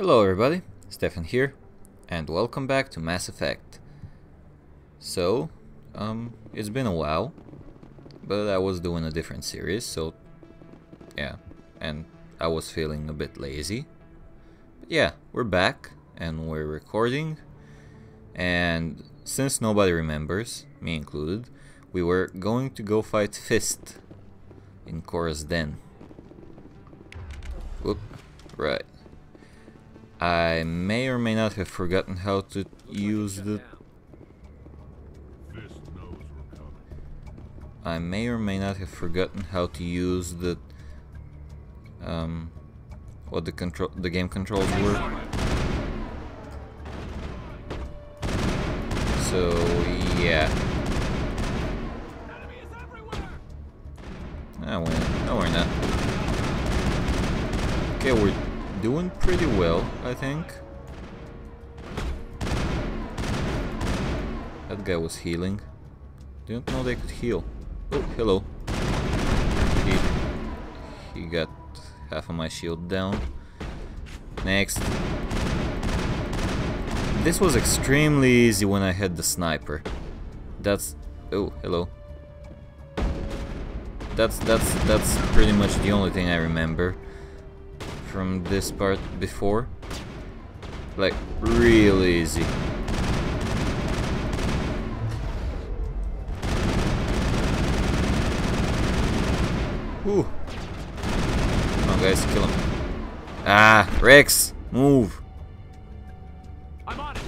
Hello everybody, Stefan here, and welcome back to Mass Effect. So, um, it's been a while, but I was doing a different series, so yeah, and I was feeling a bit lazy. But yeah, we're back, and we're recording, and since nobody remembers, me included, we were going to go fight Fist in Chora's Den. Whoop, right. I may or may not have forgotten how to use the... I may or may not have forgotten how to use the... Um... What the control... the game controls were. So, yeah. I win. No, we're not. Okay, we're doing pretty well, I think. That guy was healing. Didn't know they could heal. Oh, hello. He, he got half of my shield down. Next. This was extremely easy when I had the sniper. That's... Oh, hello. That's, that's, that's pretty much the only thing I remember from this part before. Like, real easy. Whew. Come on guys, kill him. Ah, Rex, move. I'm on it.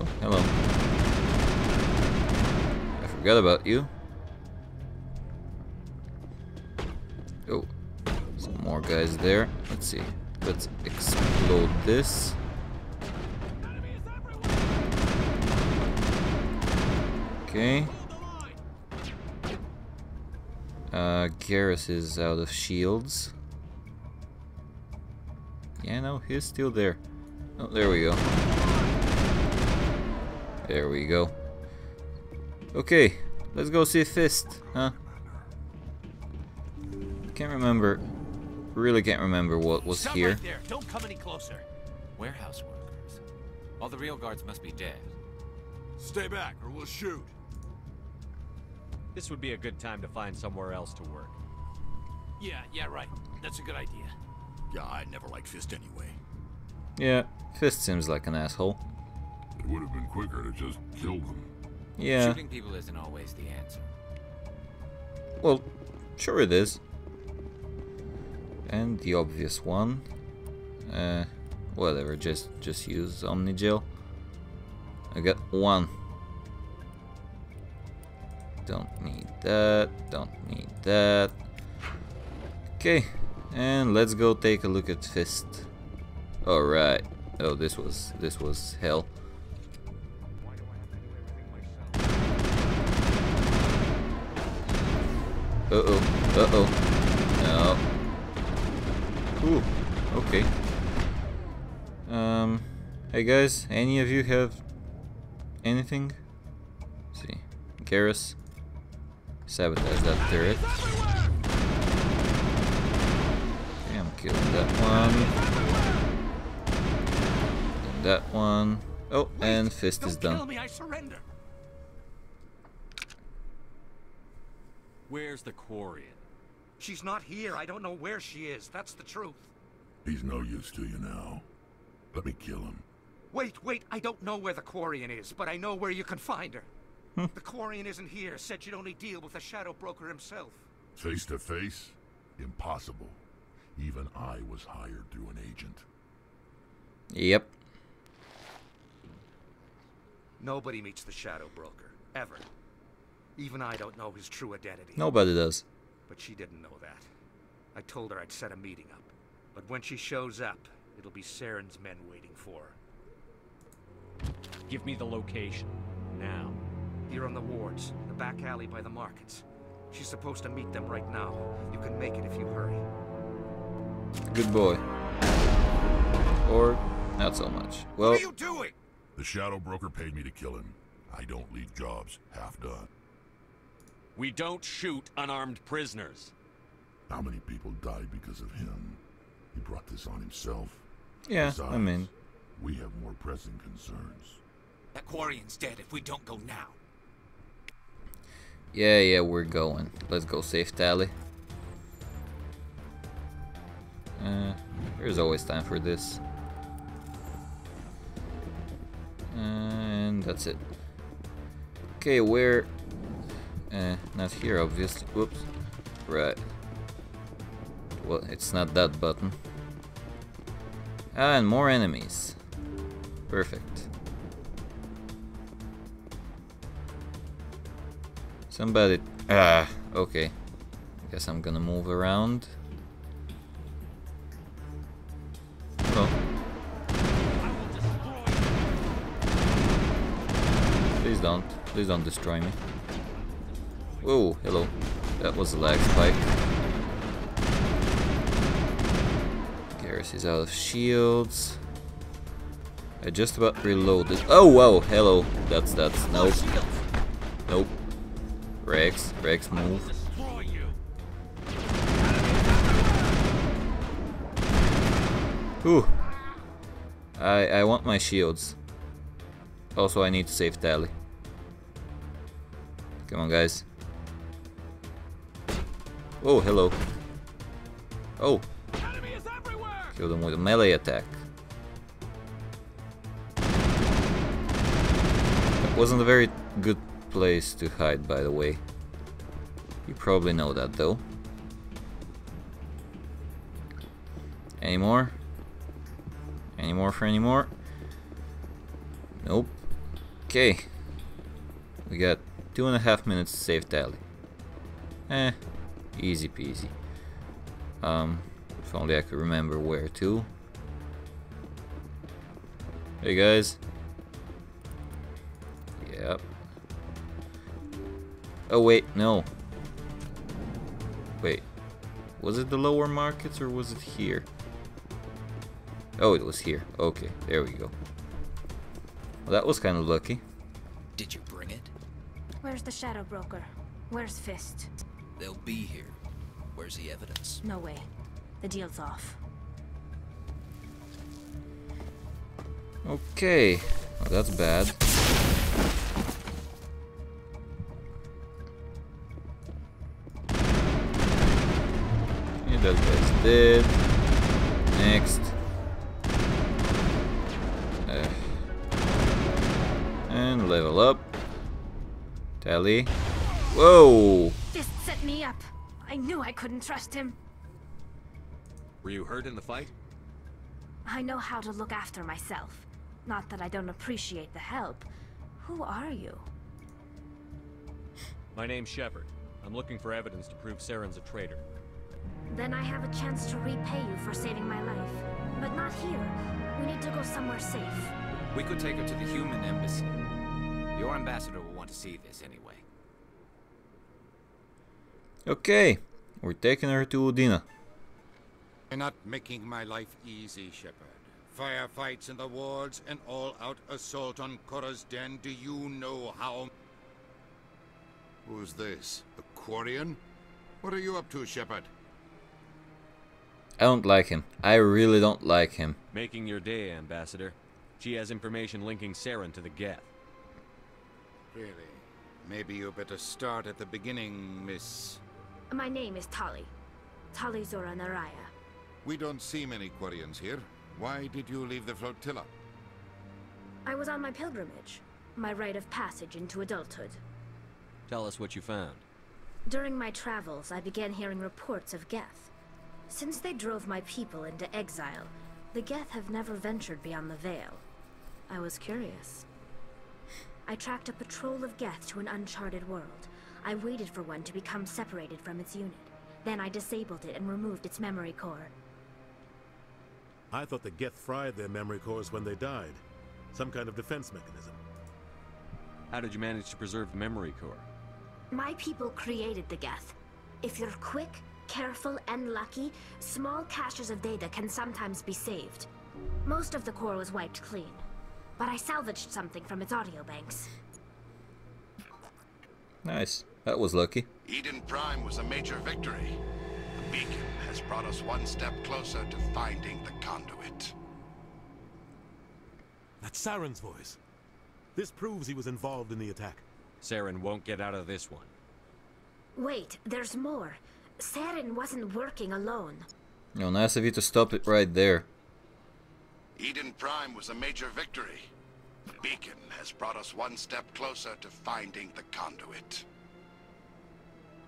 Oh, hello. I forgot about you. Oh, some more guys there. Let's see. Let's explode this. Okay. Uh, Garrus is out of shields. Yeah, no, he's still there. Oh, there we go. There we go. Okay, let's go see Fist, huh? Can't remember. Really can't remember what was Stop here. Right there. Don't come any closer. Warehouse workers. All the real guards must be dead. Stay back or we'll shoot. This would be a good time to find somewhere else to work. Yeah, yeah, right. That's a good idea. Yeah, I never liked Fist anyway. Yeah, Fist seems like an asshole. It would have been quicker to just kill them. Yeah, Shooting people isn't always the answer. well, sure it is. And the obvious one. Uh, whatever, just just use Omnigel. I got one. Don't need that, don't need that. Okay, and let's go take a look at Fist. Alright. Oh, this was, this was hell. Uh-oh, uh-oh. No. Ooh, okay. Um, hey guys, any of you have anything? Let's see, Garrus, sabotage that turret. Okay, I'm killing that one. And that one. Oh, and Fist is done. me. Where's the Quarian? She's not here. I don't know where she is. That's the truth. He's no use to you now. Let me kill him. Wait, wait. I don't know where the Quarian is, but I know where you can find her. Hmm. the Quarian isn't here. Said you'd only deal with the Shadow Broker himself. Face to face? Impossible. Even I was hired through an agent. Yep. Nobody meets the Shadow Broker. Ever. Even I don't know his true identity. Nobody does. But she didn't know that. I told her I'd set a meeting up. But when she shows up, it'll be Saren's men waiting for her. Give me the location. Now. Here on the wards, the back alley by the markets. She's supposed to meet them right now. You can make it if you hurry. Good boy. Or not so much. Well, What are you doing? The Shadow Broker paid me to kill him. I don't leave jobs half done. We don't shoot unarmed prisoners. How many people died because of him? He brought this on himself. Yeah, I mean, we have more pressing concerns. That Quarian's dead if we don't go now. yeah, yeah, we're going. Let's go save Tali. Uh, there's always time for this. And that's it. Okay, where? Uh, not here, obviously. Whoops. Right. Well, it's not that button. Ah, and more enemies. Perfect. Somebody. Ah, okay. I guess I'm gonna move around. Oh. Please don't. Please don't destroy me. Whoa, hello. That was a lag spike. Garrus is out of shields. I just about reloaded. Oh, wow, hello. That's, that's, nope. Nope. Rex, Rex, move. Whew. I, I want my shields. Also, I need to save Tali. Come on, guys. Oh, hello. Oh. Kill them with a melee attack. That wasn't a very good place to hide, by the way. You probably know that, though. Any more? Any more for any more? Nope. Okay. We got two and a half minutes to save Tali. Eh, easy peasy. Um, if only I could remember where to. Hey guys. Yep. Oh wait, no. Wait. Was it the lower markets or was it here? Oh, it was here. Okay, there we go. Well, that was kind of lucky. Did you bring it? Where's the Shadow Broker? Where's Fist? They'll be here. Where's the evidence? No way. The deal's off. Okay, well, that's bad. Yeah, that guy's dead. Next. Uh, and level up. Tali. Whoa! Knew I couldn't trust him. Were you hurt in the fight? I know how to look after myself. Not that I don't appreciate the help. Who are you? My name's Shepard. I'm looking for evidence to prove Saren's a traitor. Then I have a chance to repay you for saving my life. But not here. We need to go somewhere safe. We could take her to the human embassy. Your ambassador will want to see this anyway. Okay, we're taking her to Udina. You're not making my life easy, Shepard. Firefights in the wards, an all-out assault on Chora's den. Do you know how... Who's this? A Quarian? What are you up to, Shepard? I don't like him. I really don't like him. Making your day, Ambassador. She has information linking Saren to the Geth. Really? Maybe you better start at the beginning, Miss... My name is Tali. Tali'Zorah nar Rayya. We don't see many Quarians here. Why did you leave the flotilla? I was on my pilgrimage. My rite of passage into adulthood. Tell us what you found. During my travels, I began hearing reports of Geth. Since they drove my people into exile, the Geth have never ventured beyond the Veil. I was curious. I tracked a patrol of Geth to an uncharted world. I waited for one to become separated from its unit. Then I disabled it and removed its memory core. I thought the Geth fried their memory cores when they died. Some kind of defense mechanism. How did you manage to preserve the memory core? My people created the Geth. If you're quick, careful, and lucky, small caches of data can sometimes be saved. Most of the core was wiped clean, but I salvaged something from its audio banks. Nice. That was lucky. Eden Prime was a major victory. The beacon has brought us one step closer to finding the conduit. That's Saren's voice. This proves he was involved in the attack. Saren won't get out of this one. Wait, there's more. Saren wasn't working alone. No, nice of you to stop it right there. Eden Prime was a major victory. The beacon has brought us one step closer to finding the conduit.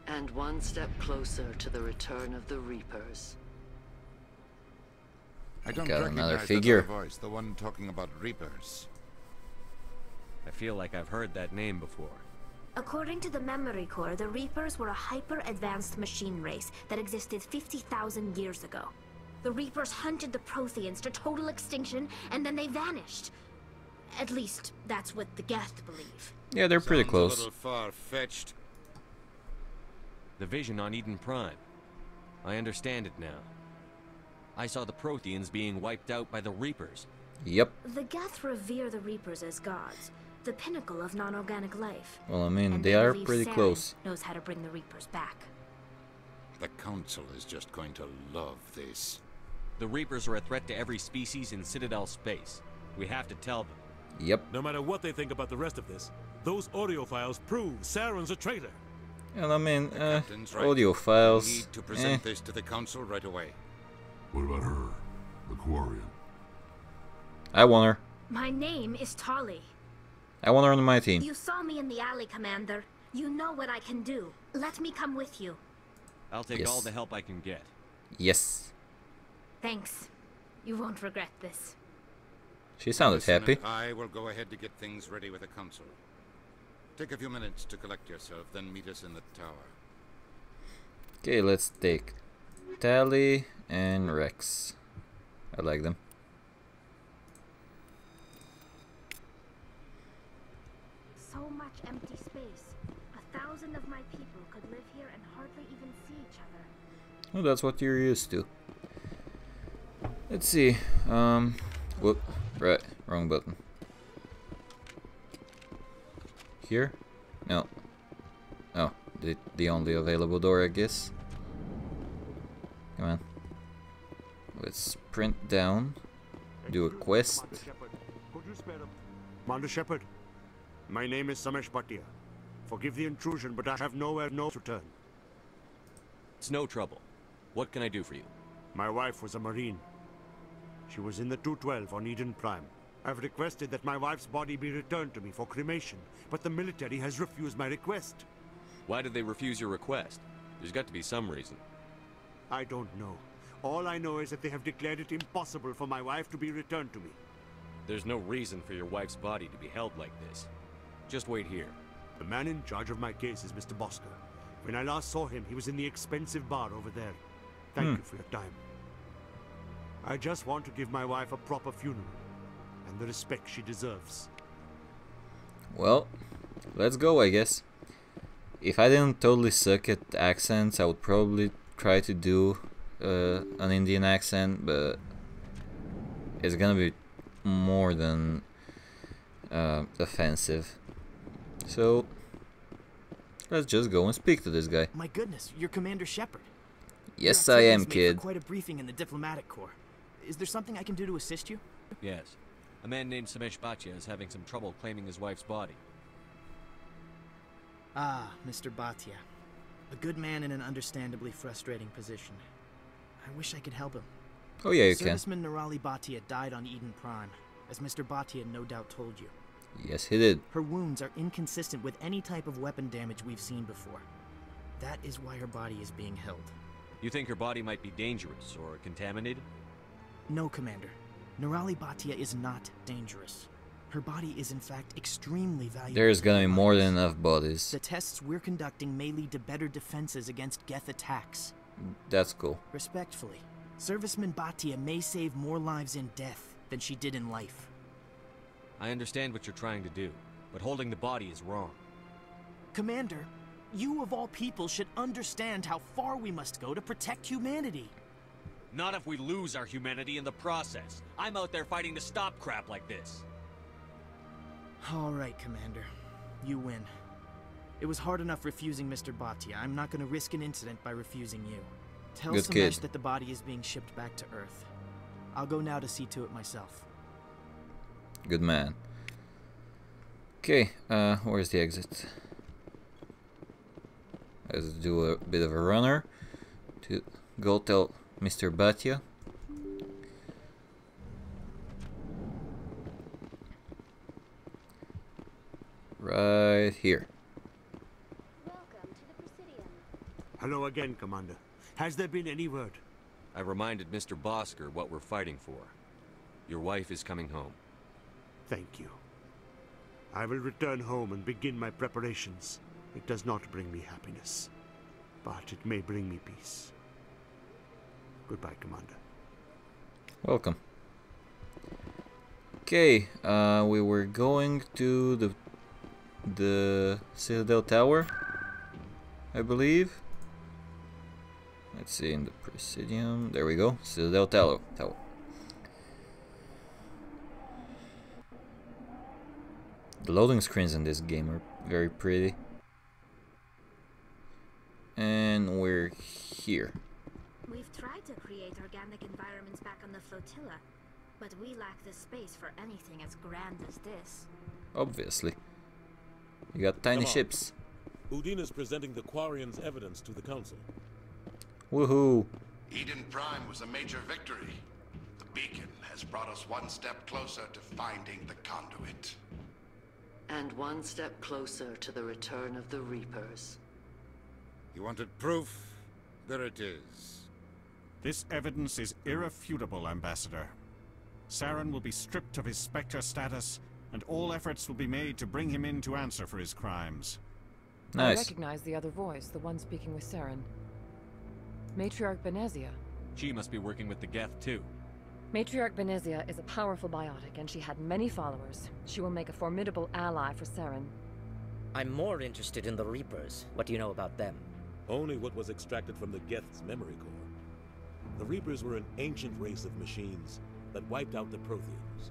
And one step closer to the return of the Reapers. I don't Got another figure. voice, the one talking about Reapers. I feel like I've heard that name before. According to the Memory Core, the Reapers were a hyper-advanced machine race that existed 50,000 years ago. The Reapers hunted the Protheans to total extinction, and then they vanished. At least, that's what the Geth believe. Yeah, they're pretty close. A little far-fetched. The vision on Eden Prime. I understand it now. I saw the Protheans being wiped out by the Reapers. Yep. The Geth revere the Reapers as gods, the pinnacle of non-organic life. Well, I mean, And they they are pretty Saren close. knows how to bring the Reapers back. The Council is just going to love this. The Reapers are a threat to every species in Citadel space. We have to tell them. Yep. No matter what they think about the rest of this, those audio files prove Saren's a traitor. And I mean, uh, right. audio We files. need to present eh. this to the Council right away. What about her? The Quarian? I want her. My name is Tali. I want her on my team. You saw me in the alley, Commander. You know what I can do. Let me come with you. I'll take Yes. all the help I can get. Yes. Thanks. You won't regret this. She sounded Listen, happy. I will go ahead to get things ready with the Council. Take a few minutes to collect yourself, then meet us in the tower. Okay, let's take Tali and Rex. I like them. So much empty space. A thousand of my people could live here and hardly even see each other. Well, that's what you're used to. Let's see. Um, whoop. Right, wrong button. Here? No. Oh, the the only available door, I guess. Come on. Let's sprint down. Do a quest. Could you spare him? Commander Shepard, my name is Samesh Bhatia. Forgive the intrusion, but I have nowhere no turn. It's no trouble. What can I do for you? My wife was a Marine. She was in the 212 on Eden Prime. I've requested that my wife's body be returned to me for cremation, but the military has refused my request. Why did they refuse your request? There's got to be some reason. I don't know. All I know is that they have declared it impossible for my wife to be returned to me. There's no reason for your wife's body to be held like this. Just wait here. The man in charge of my case is Mr. Bosker. When I last saw him, he was in the expensive bar over there. Thank Hmm. you for your time. I just want to give my wife a proper funeral and the respect she deserves. Well, let's go, I guess. If I didn't totally suck at accents, I would probably try to do uh, an Indian accent, but it's gonna be more than uh, offensive. So, let's just go and speak to this guy. My goodness, you're Commander Shepard. Yes, I am, activities make for kid. Quite a briefing in the diplomatic corps. Is there something I can do to assist you? Yes. A man named Samesh Bhatia is having some trouble claiming his wife's body. Ah, Mr. Bhatia. A good man in an understandably frustrating position. I wish I could help him. Oh, yeah, you can. Serviceman Nirali Bhatia died on Eden Prime, as Mr. Bhatia no doubt told you. Yes, he did. Her wounds are inconsistent with any type of weapon damage we've seen before. That is why her body is being held. You think her body might be dangerous or contaminated? No, Commander. Nirali Bhatia is not dangerous. Her body is in fact extremely valuable. There's gonna the be more than enough bodies. The tests we're conducting may lead to better defenses against Geth attacks. That's cool. Respectfully, Serviceman Bhatia may save more lives in death than she did in life. I understand what you're trying to do, but holding the body is wrong. Commander, you of all people should understand how far we must go to protect humanity. Not if we lose our humanity in the process. I'm out there fighting to stop crap like this. All right, Commander. You win. It was hard enough refusing Mr. Bhatia. I'm not going to risk an incident by refusing you. Tell Good Samesh kid. that the body is being shipped back to Earth. I'll go now to see to it myself. Good man. Okay, uh, where's the exit? Let's do a bit of a runner to go tell Mr. Bhatia. Right here. Hello again, Commander. Has there been any word? I reminded Mr. Bosker what we're fighting for. Your wife is coming home. Thank you. I will return home and begin my preparations. It does not bring me happiness, but it may bring me peace. Goodbye, Commander. Welcome. Okay, uh, we were going to the the Citadel Tower, I believe. Let's see in the Presidium. There we go, Citadel Tower. Tower. The loading screens in this game are very pretty. And we're here. We've tried to create organic environments back on the flotilla, but we lack the space for anything as grand as this. Obviously. You got tiny Come on. ships. Udina's presenting the Quarian's evidence to the Council. Woohoo! Eden Prime was a major victory. The beacon has brought us one step closer to finding the conduit. And one step closer to the return of the Reapers. You wanted proof? There it is. This evidence is irrefutable, Ambassador. Saren will be stripped of his Spectre status, and all efforts will be made to bring him in to answer for his crimes. Nice. I recognize the other voice, the one speaking with Saren. Matriarch Benezia. She must be working with the Geth too. Matriarch Benezia is a powerful biotic, and she had many followers. She will make a formidable ally for Saren. I'm more interested in the Reapers. What do you know about them? Only what was extracted from the Geth's memory core. The Reapers were an ancient race of machines that wiped out the Protheans.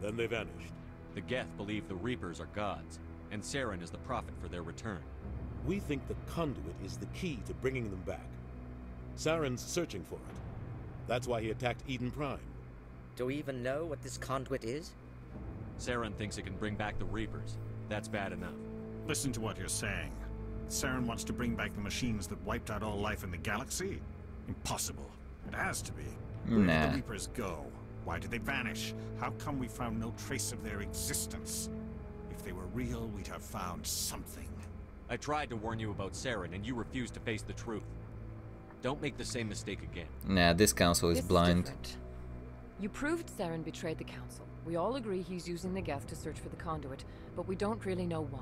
Then they vanished. The Geth believe the Reapers are gods, and Saren is the prophet for their return. We think the conduit is the key to bringing them back. Saren's searching for it. That's why he attacked Eden Prime. Do we even know what this conduit is? Saren thinks it can bring back the Reapers. That's bad enough. Listen to what you're saying. Saren wants to bring back the machines that wiped out all life in the galaxy? Impossible. It has to be. Where did the Reapers go? Why did they vanish? How come we found no trace of their existence? If they were real, we'd have found something. I tried to warn you about Saren, and you refused to face the truth. Don't make the same mistake again. Nah, this council is This blind. different. You proved Saren betrayed the Council. We all agree he's using the Geth to search for the conduit, but we don't really know why.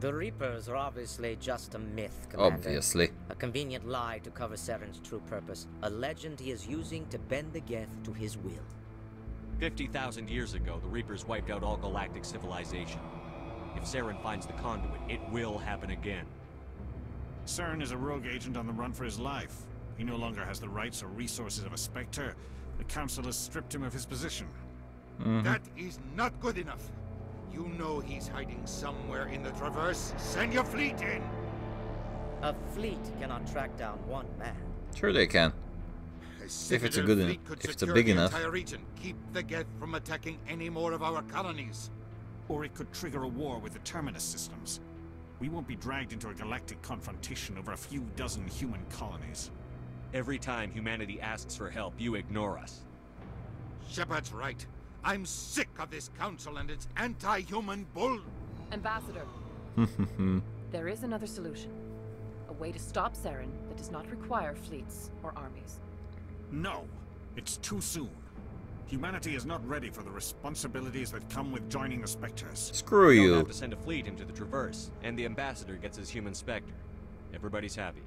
The Reapers are obviously just a myth, Commander. Obviously. A convenient lie to cover Saren's true purpose. A legend he is using to bend the Geth to his will. 50,000 years ago, the Reapers wiped out all galactic civilization. If Saren finds the conduit, it will happen again. Saren is a rogue agent on the run for his life. He no longer has the rights or resources of a Spectre. The Council has stripped him of his position. Mm-hmm. That is not good enough. You know he's hiding somewhere in the Traverse. Send your fleet in! A fleet cannot track down one man. Sure they can. If it's a good en- fleet if it's a big enough. region. Keep the Geth from attacking any more of our colonies. Or it could trigger a war with the Terminus systems. We won't be dragged into a galactic confrontation over a few dozen human colonies. Every time humanity asks for help, you ignore us. Shepard's right. I'm sick of this council and its anti-human bull. Ambassador, there is another solution. A way to stop Saren that does not require fleets or armies. No, it's too soon. Humanity is not ready for the responsibilities that come with joining the Spectres. Screw You you. don't have to send a fleet into the Traverse, and the Ambassador gets his human Spectre. Everybody's happy.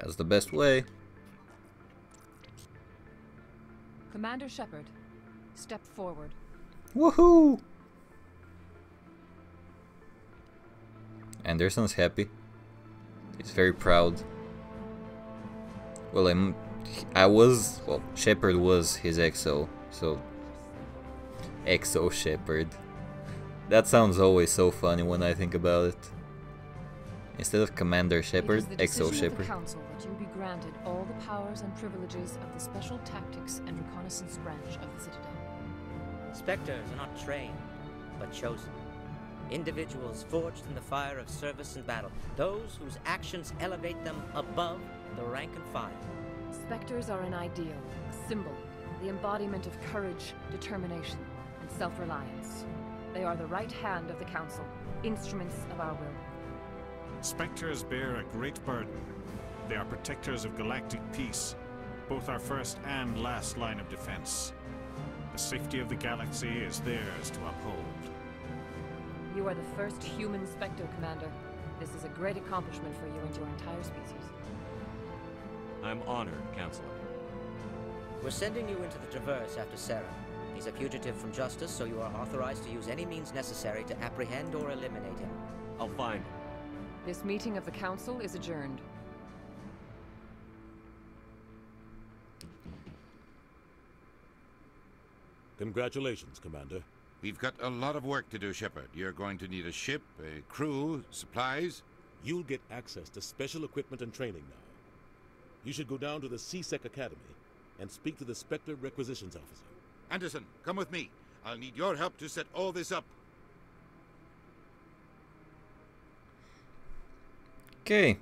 That's the best way. Commander Shepard, step forward. Woohoo! Anderson's happy. He's very proud. Well, I'm, I was, well, Shepard was his XO, so. XO Shepard. That sounds always so funny when I think about it. Instead of Commander Shepard, it is the XO decision of the Shepard. Council that you be granted all the powers and privileges of the Special Tactics and Reconnaissance branch of the Citadel. Spectres are not trained, but chosen. Individuals forged in the fire of service and battle. Those whose actions elevate them above the rank and file. Spectres are an ideal, a symbol, the embodiment of courage, determination, and self-reliance. They are the right hand of the Council, instruments of our will. Spectres bear a great burden. They are protectors of galactic peace, both our first and last line of defense. The safety of the galaxy is theirs to uphold. You are the first human Spectre, Commander. This is a great accomplishment for you and your entire species. I'm honored, Counselor. We're sending you into the Traverse after Saren. He's a fugitive from justice, so you are authorized to use any means necessary to apprehend or eliminate him. I'll find him. This meeting of the Council is adjourned. Congratulations, Commander. We've got a lot of work to do, Shepard. You're going to need a ship, a crew, supplies. You'll get access to special equipment and training now. You should go down to the C-Sec Academy and speak to the Spectre Requisitions Officer. Anderson, come with me. I'll need your help to set all this up. Okay.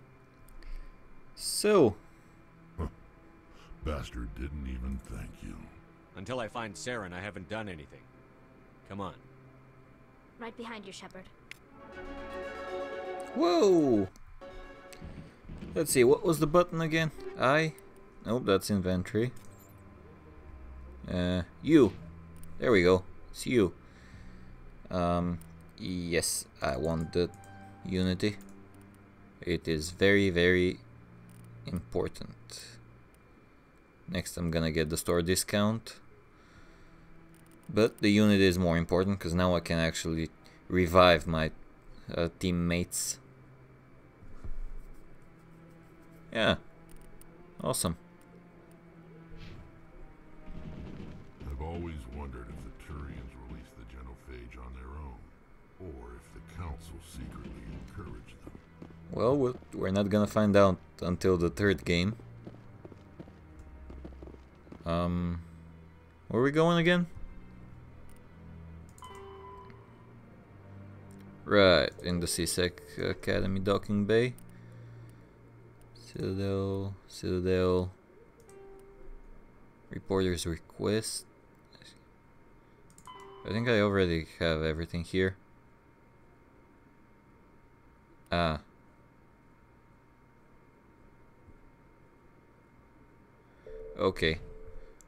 So, Bastard didn't even thank you. Until I find Saren, I haven't done anything. Come on. Right behind you, Shepard. whoa! Let's see, what was the button again? I? Nope, that's inventory. Uh, you. There we go. It's you. Um, yes, I want the Unity. It is very, very important. Next, I'm gonna get the store discount. But the unit is more important because now I can actually revive my uh, teammates. Yeah. Awesome. Well, we're- not gonna find out until the third game. Um, where are we going again? Right, in the C-Sec Academy docking bay. Citadel, Citadel. Reporter's request. I think I already have everything here. Ah. Okay.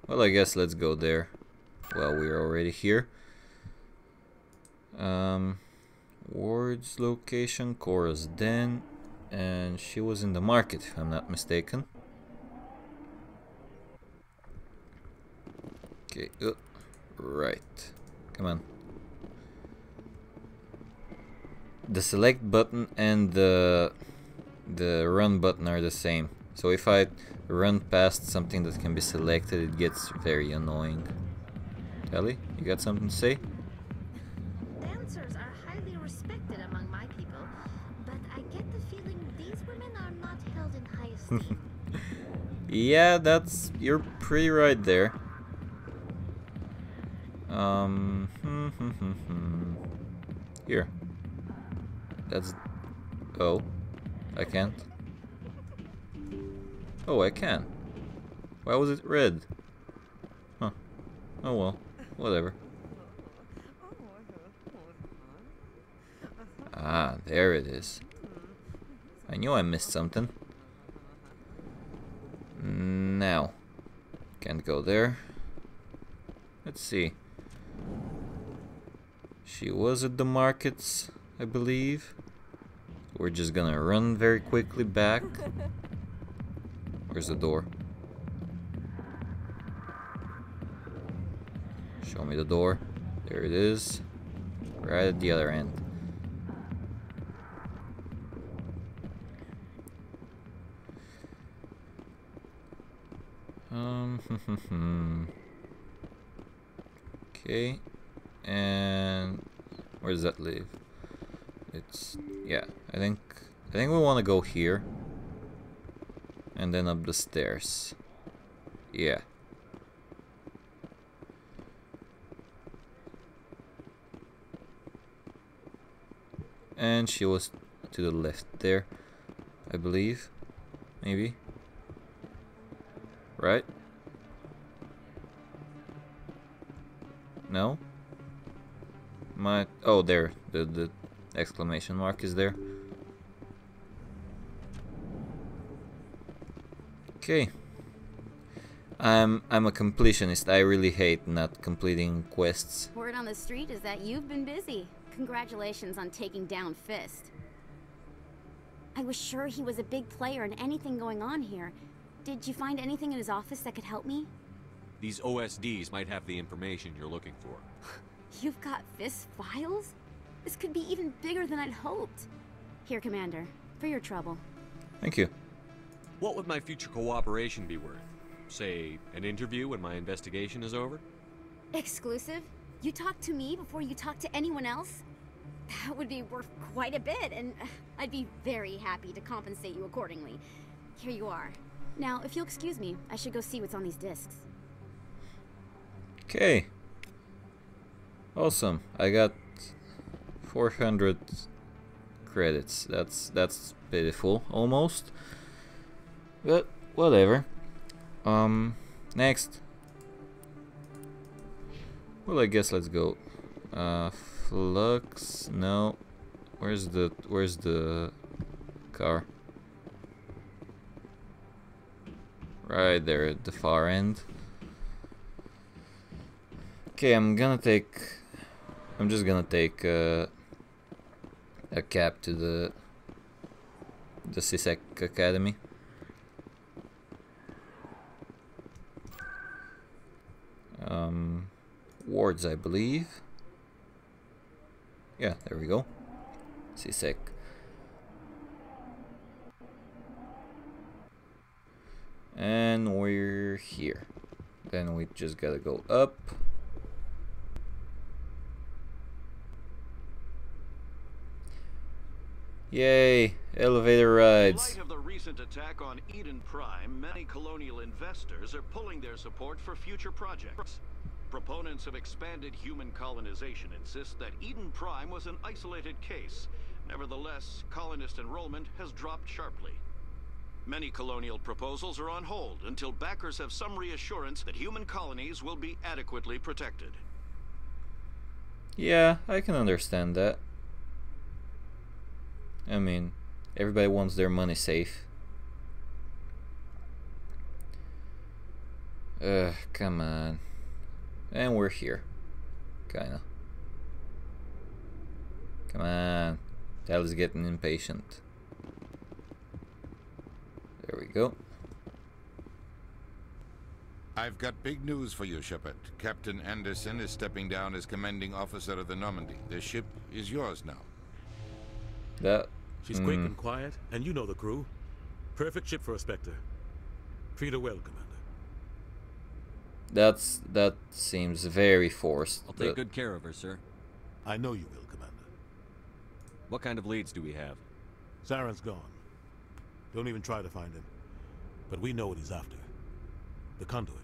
Well, I guess let's go there. Well, we're already here. Um, Ward's location, Chora's den, and she was in the market, if I'm not mistaken. Okay, uh, right. Come on. The select button and the the run button are the same. So if I run past something that can be selected, it gets very annoying. Ellie, you got something to say? Dancers are highly respected among my people, but I get the feeling these women are not held in high esteem. Yeah, that's you're pretty right there. Um, hmm, hmm, hmm, hmm. here. That's oh, I can't. Oh, I can. Why was it red? Huh. Oh well, whatever. Ah, there it is. I knew I missed something. Now, can't go there. Let's see. She was at the markets, I believe. We're just gonna run very quickly back. Where's the door? Show me the door. There it is. Right at the other end. Um, okay, and where does that leave? It's yeah, I think I think we want to go here. And then up the stairs. Yeah. And she was to the left there, I believe. Maybe. Right? No? My oh there, the the exclamation mark is there. Okay. I'm I'm a completionist. I really hate not completing quests. Word on the street is that you've been busy. Congratulations on taking down Fist. I was sure he was a big player in anything going on here. Did you find anything in his office that could help me? These OSDs might have the information you're looking for. You've got Fist files? This could be even bigger than I'd hoped. Here, Commander, for your trouble. Thank you. What would my future cooperation be worth? Say, an interview when my investigation is over? Exclusive? You talk to me before you talk to anyone else? That would be worth quite a bit, and I'd be very happy to compensate you accordingly. Here you are. Now, if you'll excuse me, I should go see what's on these discs. Okay. Awesome. I got 400 credits. That's that's pitiful almost. But whatever. Um next. Well, I guess let's go. Uh flux. No. Where's the where's the car? Right there at the far end. Okay, I'm gonna take... I'm just gonna take uh, a cab to the the C-Sec Academy. Um, wards, I believe. Yeah, there we go. C-Sec. And we're here. Then we just gotta go up. Yay, elevator rides. In light of the recent attack on Eden Prime, many colonial investors are pulling their support for future projects. Proponents of expanded human colonization insist that Eden Prime was an isolated case. Nevertheless, colonist enrollment has dropped sharply. Many colonial proposals are on hold until backers have some reassurance that human colonies will be adequately protected. Yeah, I can understand that. I mean, everybody wants their money safe. Ugh, come on. And we're here. Kinda. Come on. That is getting impatient. There we go. I've got big news for you, Shepard. Captain Anderson is stepping down as commanding officer of the Normandy. The ship is yours now. That She's quick mm. and quiet, and you know the crew. Perfect ship for a Spectre. Treat her well, Commander. That's that seems very forced. I'll take good care of her, sir. I know you will, Commander. What kind of leads do we have? Saren's gone. Don't even try to find him. But we know what he's after. The conduit.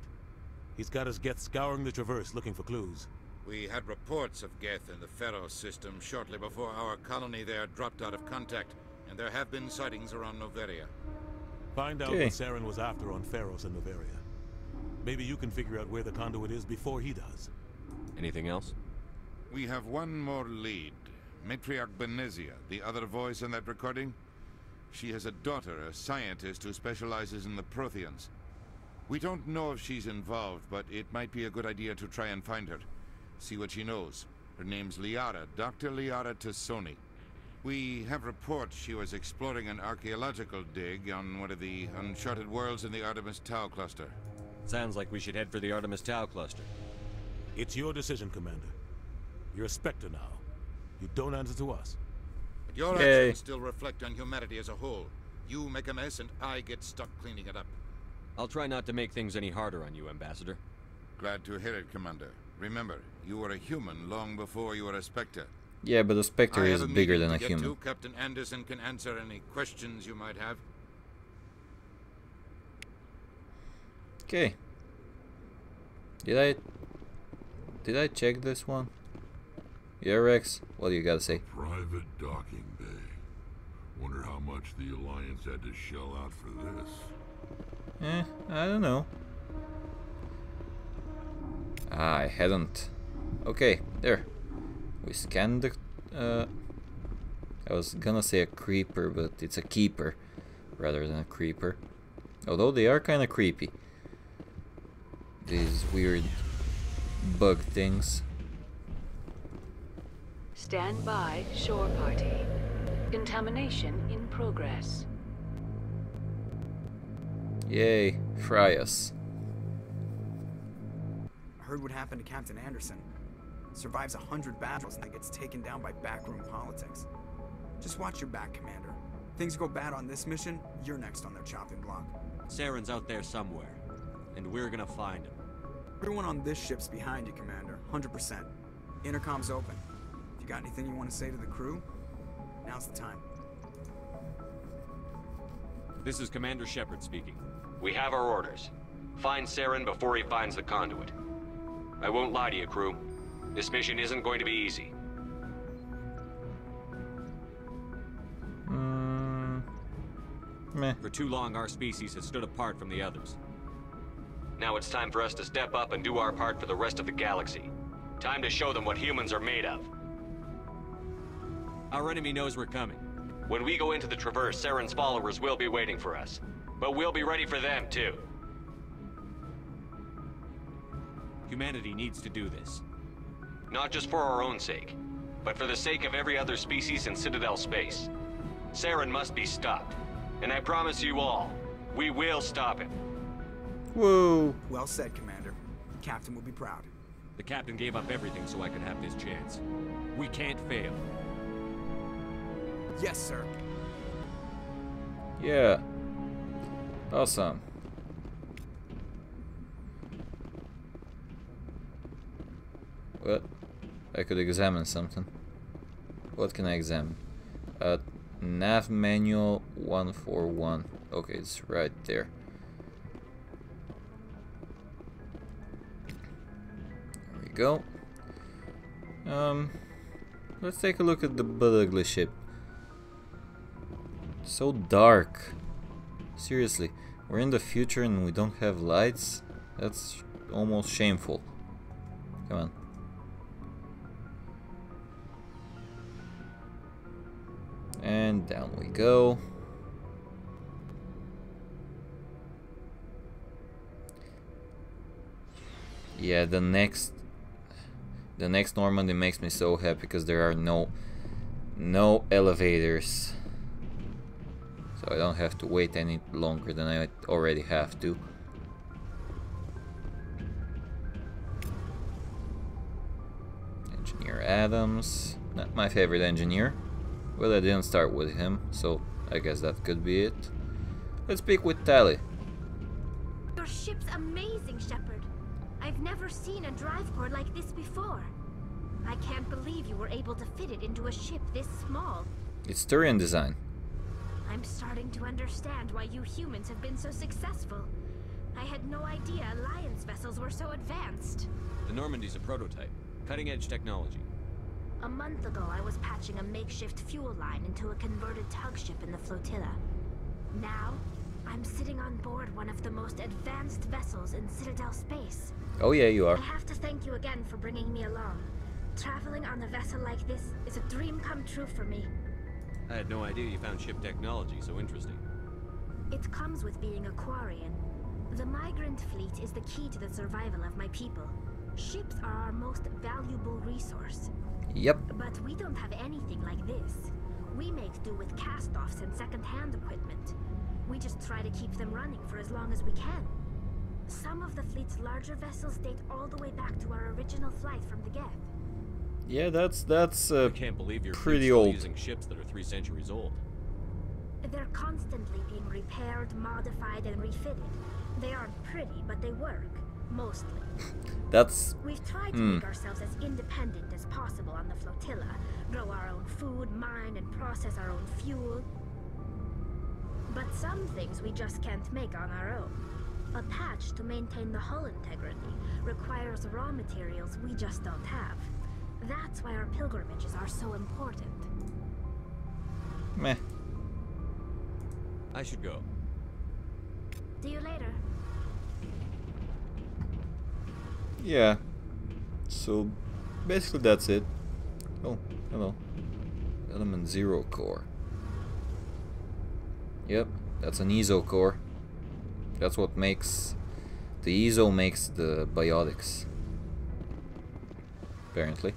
He's got his Geth scouring the Traverse looking for clues. We had reports of Geth in the Feros system shortly before our colony there dropped out of contact, and there have been sightings around Noveria. Find out Okay. what Saren was after on Feros and Noveria. Maybe you can figure out where the conduit is before he does. Anything else? We have one more lead. Matriarch Benezia, the other voice in that recording. She has a daughter, a scientist who specializes in the Protheans. We don't know if she's involved, but it might be a good idea to try and find her. See what she knows. Her name's Liara, Dr. Liara T'Soni. We have reports she was exploring an archaeological dig on one of the uncharted worlds in the Artemis Tau cluster. Sounds like we should head for the Artemis Tau cluster. It's your decision, Commander. You're a Spectre now. You don't answer to us. But your Yay. actions still reflect on humanity as a whole. You make a mess, and I get stuck cleaning it up. I'll try not to make things any harder on you, Ambassador. Glad to hear it, Commander. Remember, you were a human long before you were a Spectre. Yeah, but the Spectre I is have a bigger meeting than a to get human. To. Captain Anderson can answer any questions you might have. Okay. Did I... Did I check this one? Yeah, Wrex? What do you gotta say? Private docking bay. Wonder how much the Alliance had to shell out for this. Eh, I don't know. Ah, I hadn't. Okay, there. We scanned the... Uh, I was gonna say a creeper, but it's a keeper rather than a creeper. Although they are kinda creepy. These weird bug things. Stand by, shore party. Contamination in progress. Yay, fry us. Heard what happened to Captain Anderson. Survives a hundred battles and then gets taken down by backroom politics. Just watch your back, Commander. Things go bad on this mission, you're next on their chopping block. Saren's out there somewhere, and we're gonna find him. Everyone on this ship's behind you, Commander. 100%. Intercom's open. If you got anything you want to say to the crew, now's the time. This is Commander Shepard speaking. We have our orders. Find Saren before he finds the conduit. I won't lie to you, crew. This mission isn't going to be easy. Mm, meh. For too long, our species has stood apart from the others. Now it's time for us to step up and do our part for the rest of the galaxy. Time to show them what humans are made of. Our enemy knows we're coming. When we go into the Traverse, Saren's followers will be waiting for us. But we'll be ready for them, too. Humanity needs to do this. Not just for our own sake, but for the sake of every other species in Citadel space. Saren must be stopped. And I promise you all, we will stop him. Whoa. Well said, Commander. Captain will be proud. The captain gave up everything so I could have this chance. We can't fail. Yes, sir. Yeah. Awesome. What? I could examine something. What can I examine? Uh, nav manual 141. Okay, it's right there. Go. Um, let's take a look at the Butt ship. So dark. Seriously, we're in the future and we don't have lights? That's almost shameful. Come on. And down we go. Yeah, the next the next Normandy makes me so happy because there are no no elevators. So I don't have to wait any longer than I already have to. Engineer Adams, not my favorite engineer. Well, I didn't start with him, so I guess that could be it. Let's speak with Tali. Your ship's amazing, Shepard. I've never seen a drive core like this before. I can't believe you were able to fit it into a ship this small. It's Turian design. I'm starting to understand why you humans have been so successful. I had no idea Alliance vessels were so advanced. The Normandy's a prototype. Cutting-edge technology. A month ago, I was patching a makeshift fuel line into a converted tug ship in the flotilla. Now, I'm sitting on board one of the most advanced vessels in Citadel space. Oh yeah, you are. I have to thank you again for bringing me along. Traveling on a vessel like this is a dream come true for me. I had no idea you found ship technology so interesting. It comes with being a Quarian. The migrant fleet is the key to the survival of my people. Ships are our most valuable resource. Yep. But we don't have anything like this. We make do with cast-offs and second-hand equipment. We just try to keep them running for as long as we can. Some of the fleet's larger vessels date all the way back to our original flight from the Geth. Yeah, that's that's uh, I can't believe you're pretty still old. using ships that are three centuries old. They're constantly being repaired, modified, and refitted. They aren't pretty, but they work. Mostly. That's... We've tried to hmm. make ourselves as independent as possible on the flotilla. Grow our own food, mine and process our own fuel. But some things we just can't make on our own. A patch to maintain the hull integrity requires raw materials we just don't have. That's why our pilgrimages are so important. Meh. I should go. See you later. Yeah. So, basically that's it. Oh, hello. Element Zero core. Yep, that's an eezo core. That's what makes... The eezo makes the biotics. Apparently.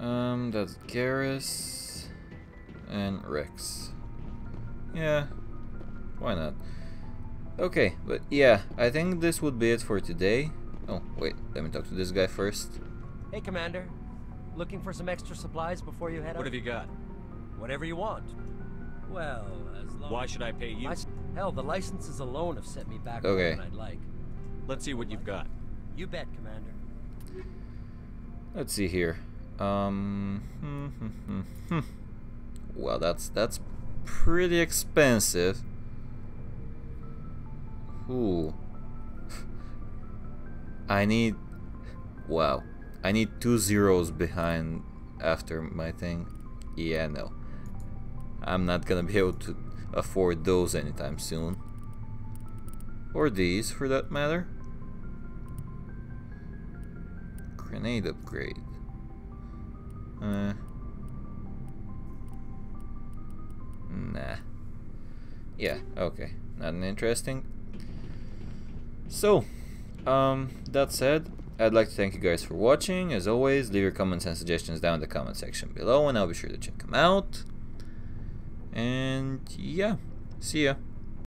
Um, that's Garrus and Wrex. Yeah, why not? Okay, but yeah, I think this would be it for today. Oh, wait, let me talk to this guy first. Hey, Commander. Looking for some extra supplies before you head What out? What have you got? Whatever you want. Well, as long Why should I pay you? I- hell, the licenses alone have set me back Okay. more than I'd like. Let's see what you've got. You bet, Commander. Let's see here. Um, hmm, hmm, hmm, hmm. well, that's that's pretty expensive. Ooh. I need. Wow. I need two zeros behind after my thing. Yeah, no. I'm not gonna be able to afford those anytime soon. Or these, for that matter. Grenade upgrade. Uh. Nah. Yeah, okay. Not interesting. So, um, that said, I'd like to thank you guys for watching. As always, leave your comments and suggestions down in the comment section below, and I'll be sure to check them out. And yeah, see ya.